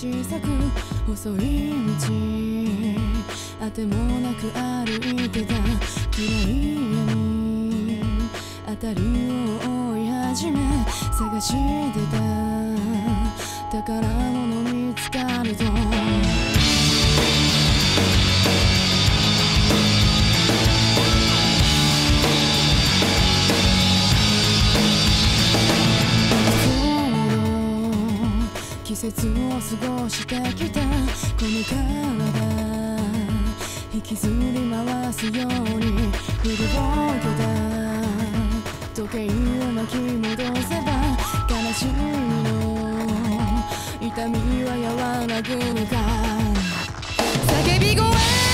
咲く細い道あてもなく歩いてた。暗い闇あた。りを追い始め探してた。宝物見つかると季節過ごしてきたこの体引きずり回すように振りぼけた時計を巻き戻せば悲しみの痛みは和らぐのか叫び声